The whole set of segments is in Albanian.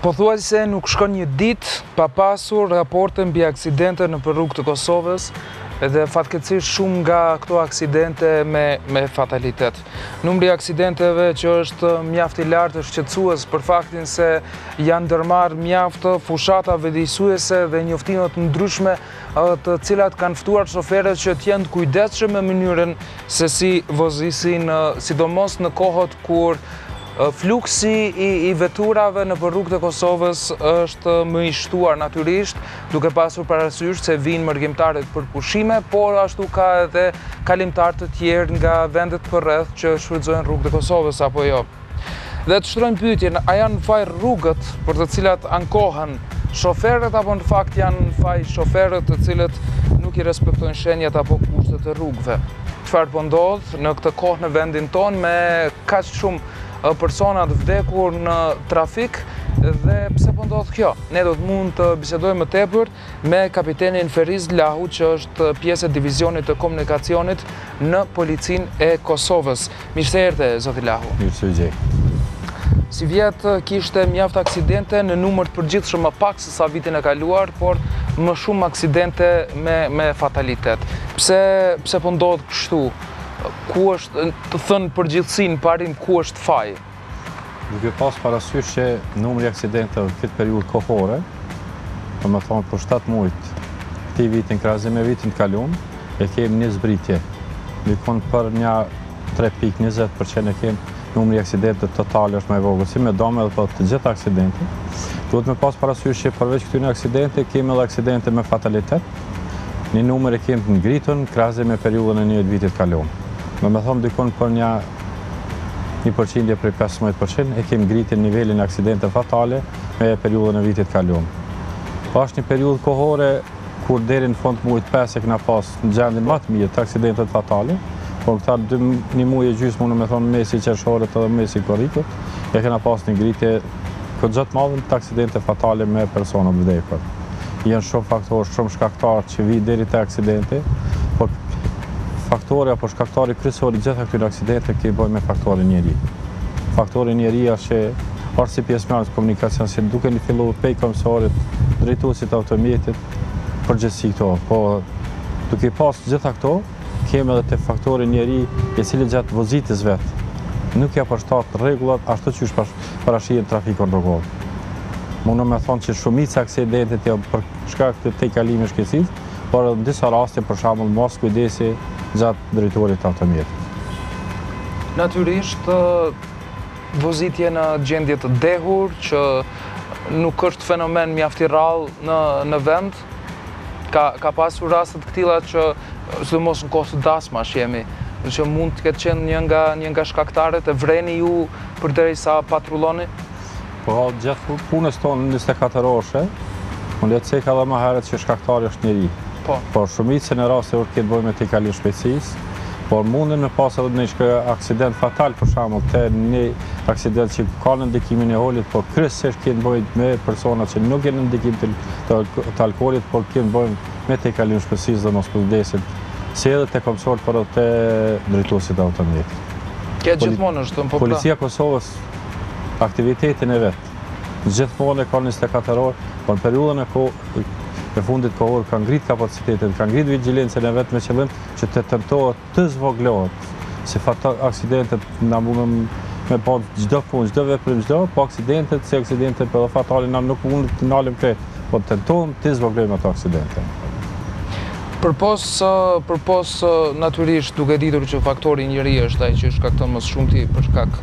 Pothuajse nuk shkon një ditë pa pasur raporte mbi aksidente nëpër rrugët e Kosovës dhe fatkeqësisht shumë nga këto aksidente me me fatalitet. Numri i aksidenteve që është mjaft i lartë është shqetësues për faktin se janë ndërmarrë mjaft fushata vetëdijësuese dhe njoftime të ndryshme të cilat kanë ftuar shoferët që të jenë të kujdesshëm me mënyrën se si vozisin sidomos në kohët kur Fluksi i veturave nëpër rrugët e Kosovës është më i shtuar natyrisht, duke pasur parasysh se vijnë mërgimtarët për pushime, po ashtu ka edhe kalimtarë të tjerë nga vendet përreth që shfrytëzojnë rrugët e Kosovës apo jo. Dhe të shtrojmë pyetjen, a janë në faj rrugët për të cilat ankohen shoferët apo në fakt janë në faj shoferët të cilët nuk i respektojnë shenjat apo kushtet e rrugëve? Çfarë po ndodh në këtë kohë në vendin tonë me kaq shumë persona të vdekur në trafik dhe pse po ndodh kjo? Ne do të mund të bisedojmë më tepër me kapitenin Feriz Lahu që është pjesë e divizionit të komunikacionit në Policinë e Kosovës. Mirë se erdhe zoti Lahu. Mirë se ju gjej. Sivjet kishte mjaft aksidente në numër të përgjithshëm më pak sa vitin e kaluar, por më shumë aksidente me me fatalitet. Pse pse po ndodh kështu? Ku është të themi përgjithësisht në parim ku është faji? Duke pas parasysh që numri i aksidenteve në këtë periudhë kohore, do me thonë për 7 muajt e këtij viti në krahasim me vitin e kaluar, e kemi një zbritje. Dikun për një 3.20% e kemi Numri i aksidenteve totale është më i vogël si me dëme edhe për të gjitha aksidentet. Duhet me pas parasysh që përveç këtyre aksidenteve kemi edhe aksidente me fatalitet. Në numër e kemi të ngritun në krahasim me periudhën e njëjtë të vitit kaluar. Do me thonë dikun për një një përqindje prej 15% e kemi ngritun nivelin e aksidenteve fatale me periudhën e vitit të kaluar. Po është një periudhë kohore kur deri në fund të muajit 5 e kena pas një gjendje më të mirë te aksidentet fatale, por në këta dy një muaj e gjysë mund me thonë mesi i qershorit edhe mesi i korrikut, e kena pas një ngritje mjaft të madhe te aksidentet fatale me persona të vdekur. Janë shumë faktorë, shumë shkaktarë që vjen deri te aksidentet, por faktori apo shkaktari kryesor i të gjitha këtyre aksidenteve ka të bëjë me faktorin njeri. Faktori njeri është që është si pjesëmarrës në komunikacion, si duke fillu pej këmbësorit, drejtuesit të automjetit, në përgjithsi këto. Po, duke i pasë gjitha këto, kemi edhe te faktori njeri i cili gjatë vozitjes së vet, nuk ju përshtatet rregullave ashtu siç është e parashikume në trafikun rrugor. Mun me thonë që shumica e aksidenteve janë për shkak të tejkalimit të shpejtësisë, por edhe në disa raste, për shembull, mos kujdesi gjatë drejtimit të automjetit. Natyrisht, vozitje në gjendje të dehur, që nuk është fenomen mjaft i rrallë në vend, ka ka pasur raste të këtilla që sidomos në kohë të dasmave që jemi, që mund të ketë qenë një nga një nga shkaktarët, e vreni ju përderisa patrulloni? Po gjatë punës tonë 24 orëshe, unë e ceka dhe më herët që shkaktari është njeri. Po. Por shumicën e rasteve kemi të bojmë me tejkalim shpejtësisë, por mundet me pasë edhe në një aksident fatal për shembull, ketë një aksident që ka nën ndikimin e alkoholit, por kryesisht kemi të bojmë me persona që nuk janë në ndikim të alkoholit, por kemi të bojmë me tejkalim shpejtësisë dhe moskujdesit, si edhe te këmbësorët por edhe te drejtuesit e automjetit. Këtë gjithmonë është, të më përpra. Po pra. Policia e Kosovës aktivitetin e vet. Gjithmonë e ka njëzet e katër orë, por në periudhën e fundit kohore ka ngrit kapacitetin, ka ngrit vigjilencën e vet me qëllim që të tentohet të zvogëlohet se te aksidentet na mundëm me ba çdo punë, çdo veprim, çdo, po aksidentet, si aksidentet, po fatale na nuk mund t'i ndalim krejt. Po tentojmë t'i zvogëlojmë ato aksidente. Përpos, përpos natyrisht duke ditur që faktori njeri është ai që shkakton më së shumti për shkak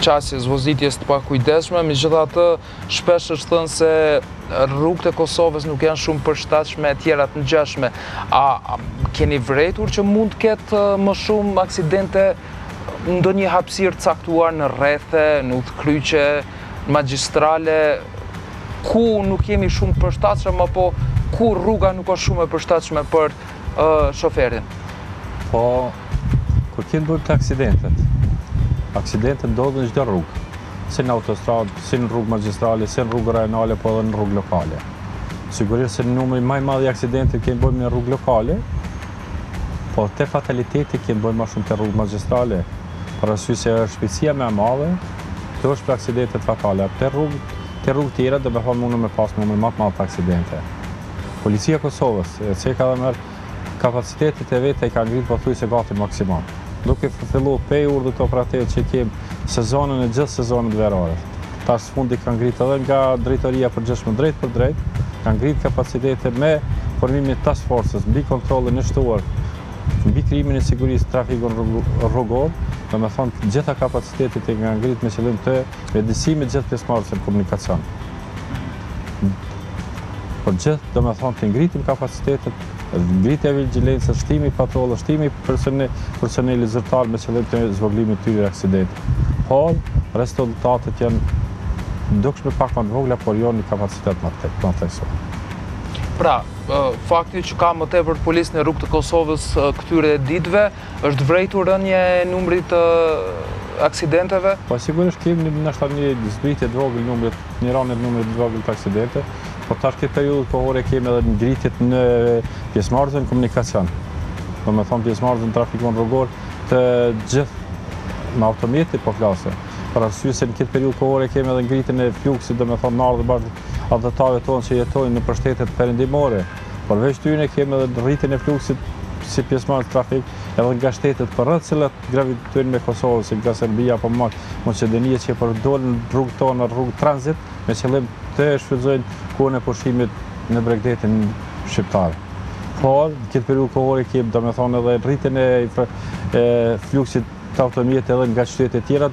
qasjes, vozitjes të pakujdesshme, megjithatë shpesh është thënë se rrugët e Kosovës nuk janë shumë të përshtatshme e tjera të ngjashme. A keni vrejtur që mund të ketë më shumë aksidente ndonjë hapësirë të caktuar në rrethe, në udhëkryqe, në magjistrale, ku nuk jemi shumë të përshtatshëm apo ku rruga nuk është shumë e përshtatshme për shoferin. Po kur të ndodhin aksidentet, aksidentet ndodhin në çdo rrugë, si në autostradë, si në rrugë magjistrale, si në rrugë rajonale, po edhe në rrugë lokale. Sigurisht se numri më i madh i aksidenteve kemi të bëjmë në rrugë lokale, Po te fataliteti kemi të bëjmë ma shumë te rrugët magjistrale, për arsye se është shpejtësia ma e madhe, këtu është për aksidentet fatale, te rrugë, te rrugët tjera do me thonë mundet me pas numër ma të madh të aksidenteve. Policia e Kosovës, siç e ceka edhe më herët kapacitetet e veta i ka ngrit pothuajse gati maksimum, duke fillu prej urdhrave operativë që i kemi sezonën e gjithë sezonit verore, Tash së fundi ka ngritë edhe nga drejtoria e përgjithshme drejtpërdrejt, ka ngritë kapacitete me formimin e task forcës mbi kontrollin e shtuar mbi krijimin e sigurisë në trafikun rrugor, do me thonë gjitha kapacitetet janë ngrit me qëllim të vetëdijesimit gjithë pjesëmarrësve në komunikacion. Për gjithë, do me thonë të ngritim kapacitetet Ngritje e vigjilencës shtimi i patrullave shtimi i personelit zyrtar me qëllim të zvogëlimit të këtyre aksidenteve. Por, rezultatet janë dukshëm pak më të vogla, por jo një kapacitet më të theksuar. Pra, fakti që ka më tepër policë në rrugë të Kosovës këtyre ditëve, Është vërejtur rënie e numrit të aksidenteve? Po sigurisht kemi ndoshta një zbritje të vogël të numrit, një rënie të numrit të vogël të aksidenteve, por tash këtë periudhë kohore kemi edhe ngritjen e pjesëmarrësve në komunikacion. Domethënë pjesëmarrësve në trafikun rrugor të gjithë me automjete po flasim. Për arsye se në këtë periudhë kohore kemi edhe ngritjen e fluksit, domethënë ardhjen e bashkatdhetarëve tonë që jetojnë nëpër shtetet perëndimore. Përveç tyne kemi edhe rritjen e fluksit si pjesëmarrës në trafik edhe nga shtetet përreth të cilat gravitojnë me Kosovën si nga Serbia apo Maqedonia që e përdorin rrugën tonë rrugë tranzit me qëllim të shfrytëzojnë kohën e pushimit në bregdetin shqiptar. Por, në këtë periudhë kohore kemi domethënë edhe rritjen e fluksit Të automjeteve edhe nga qytetet e tjera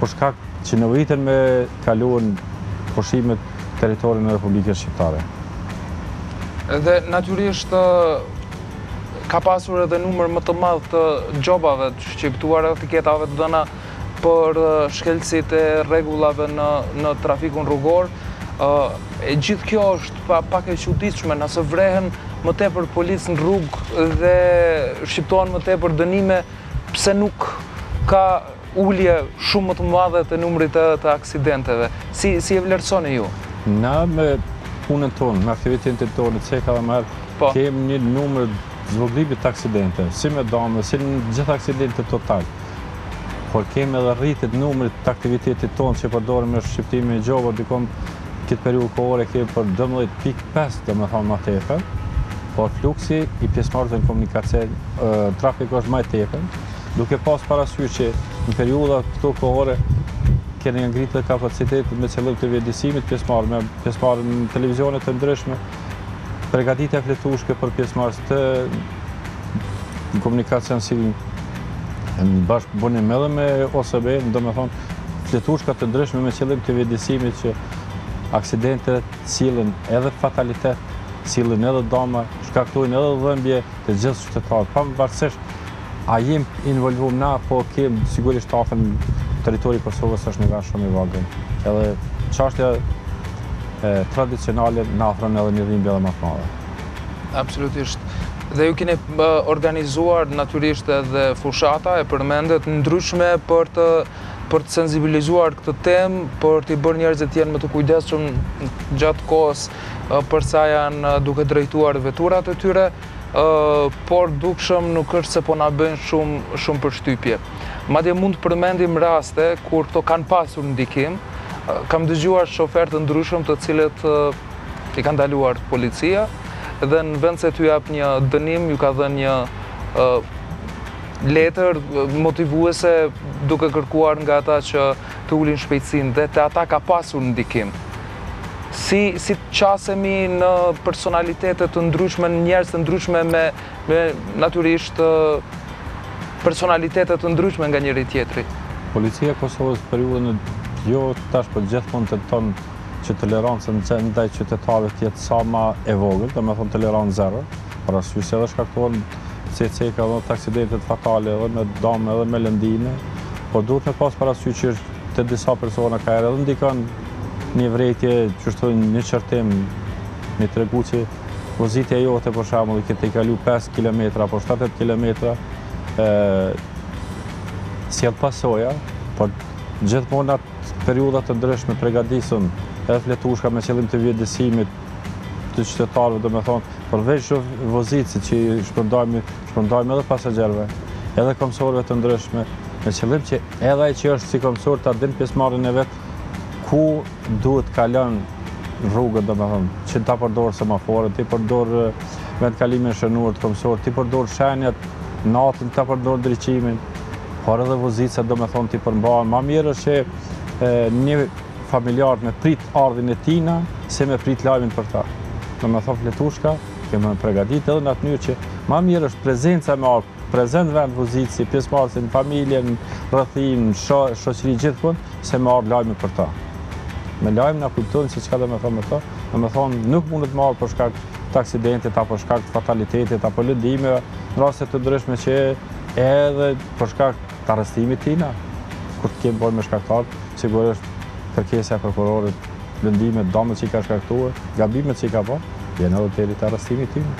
për shkak që ngriten me kalue pushimet në territorin e Republikës Shqiptare. Dhe natyrisht ka pasur edhe numër më të madh të gjobave të shqiptuara edhe tiketave të dhëna për shkelësit e rregullave në në trafikun rrugor. E gjithë kjo është pa, pak e çuditshme, nëse vrehen më tepër policë në rrugë dhe shqiptohen më tepër dënime Pse nuk ka ulje shumë më të madhe të numrit të të aksidenteve? Si si e vlerësoni ju? Na me punën tonë, me aktivitetin tonë, që e kemi ndërmarrë, po. kemi një numër zvogëlimit të aksidenteve, si me dame, si në të gjitha aksidentet total. Por kemi edhe rritje të numrit të aktivitetit tonë që përdorim me shqiptimin e gjobave, dikun Këtë periudhë kohore kemi për 12.5 domethënë ma tepër, por fluksi i pjesëmarrësve në komunikacion në trafik është ma i tepërt, duke pas parasysh që në periudat këto kohore kemi ngritë edhe kapacitetet me qëllim të vetëdijesimit pjesëmarr, me pjesëmarrje në televizione të ndryshme, Pregatitja e fletushkave për pjesëmarrësit në komunikacion si në bashkëpunim edhe me OSBE-në, domethënë, fletushka të ndryshme me qëllim të vetëdijesimit që aksidentet sjellin edhe fatalitet, sjellin edhe dame, shkaktojnë edhe dhëmbje te të gjithë qytetarët, pamvarësisht A jemi të involvuar na po kemi sigurisht të afërm territori i Kosovës është një vend shumë i vogël. Edhe çështja tradicionale na afron edhe një dhimbje edhe më të madhe. Absolutisht. Dhe ju keni organizuar natyrisht edhe fushata e përmendët të ndryshme për të për të sensibilizuar këtë temë, për të bërë njerëzit të jenë më të kujdesshëm gjatë kohës përsa janë duke drejtuar veturat e tyre. por dukshëm nuk është se po na bëjnë shumë përshtypje. Madje mund të përmendim raste kur këto kanë pasur ndikim. Kam dëgjuar shoferë të ndryshëm të cilët i ka ndaluar policia dhe në vend se t'ju jap një dënim, ju ka dhënë një letër motivuese duke kërkuar nga ata që të ulin shpejtësinë dhe te ata ka pasur ndikim. si si të qasemi në personalitete të ndryshme, në njerëz të ndryshëm me me natyrisht personalitete të ndryshme nga njëri tjetri. Policia e Kosovës periudhën e jo tash po gjithmonë tenton që tolerancën ndaj qytetarëve të jetë sa më e vogël, domethënë tolerancë zero, për arsye se edhe shkaktuar siç e ceka edhe aksidentet fatale edhe me dame edhe me lëndime, po duhet me pas parasysh që Te disa persona ka herë edhe ndikon një vrejtje, kështu një qërtim, një tregu që vozitja jote, për shembull, dhe këtë i kalu 5 km, apo 7 km, si jetë pasoja, por gjithmonë në periudha të ndryshme përgatisim edhe fletushka me qëllim të vetëdijesimit të qytetarëve, domethënë, përveç vozitësve që i shpërndajmë shpërndajmë edhe pasagjerëve, edhe këmbësorëve të ndryshme, me qëllim që edhe ai që është si këmbësor ta dijë pjesëmarrjen e vet ku duhet kalon rrugët domethënë, që ta përdorë semaforët, t'i përdorë vendkalimin e shënuar për këmbësorë, t'i përdorë shenjat, natën ta përdorë ndriçimin, por edhe vozitësi domethënë t'i përmbahet. Ma mirë është që një familjar me prit ardhjen e tina, se me prit lajmin për ta. Domethënë fletushka, Kemi përgatit edhe në atë mënyrë që ma mirë është prezenca me ardh, prezent vozitësi, pjesëmarrësi në familje, rreth, shoqëri gjithkund, se me ardh lajmi për ta. Me lajme nënkuptojmë se çka domethënë me ta, domethënë nuk mundet me ardh për shkak të aksidentit, apo shkak të fatalitetit, apo lëndime, në raste të ndryshme që edhe për shkak të arrestimit të tina, kur të kemë bërë me shkaktarë, sigurisht kërkesja e prokurorit Lëndimet, dëmet që i ka shkaktuar, gabimet që i ka bërë, janë edhe telit të arrestimit tim.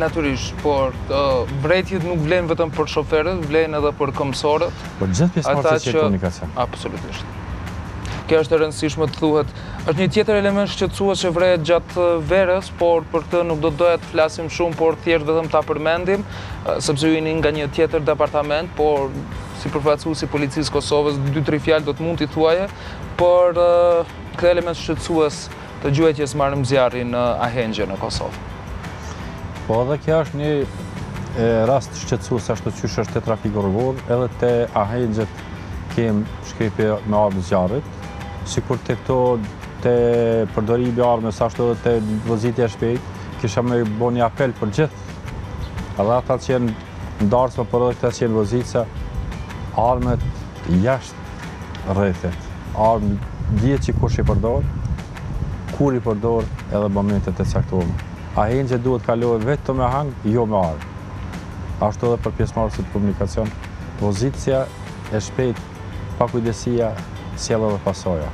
Natyrisht, por vërejtjet nuk vlejnë vetëm për shoferët, vlejnë edhe për këmbësorët. Për gjithë pjesëmarrësit në komunikacion. Absolutisht. Kjo është e rëndësishme të thuhet. është një tjetër element shqetësues që vërehet gjatë verës, por për të nuk do të doja të flasim shumë, por thjesht vetëm ta përmendim, sepse ju jeni nga një tjetër departament, por si përfaqësues i Policisë së Kosovës, dy tri fjalë do të mund t'i thuaje, Por këtë element shqetësues të gjuajtjes me armë zjarri në ahengje në Kosovë. Po edhe kjo është një rast shqetësues ashtu qysh është te trafiku rrugor, edhe te ahengjet kem shkrepje me armë zjarri, sikur te këto te përdorimi i armës ashtu edhe te vozitja e shpejtë, kisha me bo një apel për gjithë, edhe ata që jenë n'dasma, por edhe këta që jenë vozitës, armët jashtë rrethit. Armët dihet që kush i përdor, kur i përdor edhe momentet e caktuara. Ahengu duhet kalohet vetëm me aheng, jo me armë. Ashtu edhe për pjesëmarrësit n'komunikacion, vozitja e shpejtë, pakujdesia sjell edhe pasoja.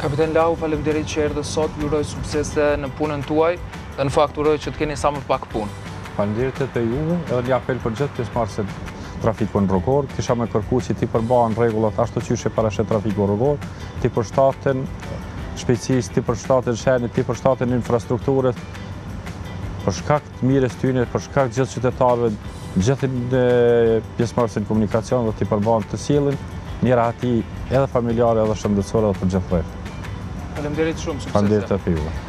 Kapiten Lau, faleminderit që erdhët sot, ju uroj suksese në punën tuaj dhe në fakt uroj që të keni sa më pak punë. Faleminderit edhe juve, edhe një apel për gjithë pjesëmarrësit n'trafikun rrugor, kisha me kërku që t'i përmbahen rregullat ashtu qysh parasheh trafiku rrugor, t'i përshtaten shpejtësisë, t'i përshtaten terrenit, t'i përshtaten infrastrukturës, për shkak t'mirës tyne, për shkak gjithë qytetarëve, gjithë pjesëmarrësve n'komunikacion dhe t'i përmbahen, t'sjellin një rahati edhe familjare edhe shëndësore dhe për gjithë rreth. Falemderit shumë, suksese. Falemderit edhe